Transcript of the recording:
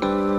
Bye.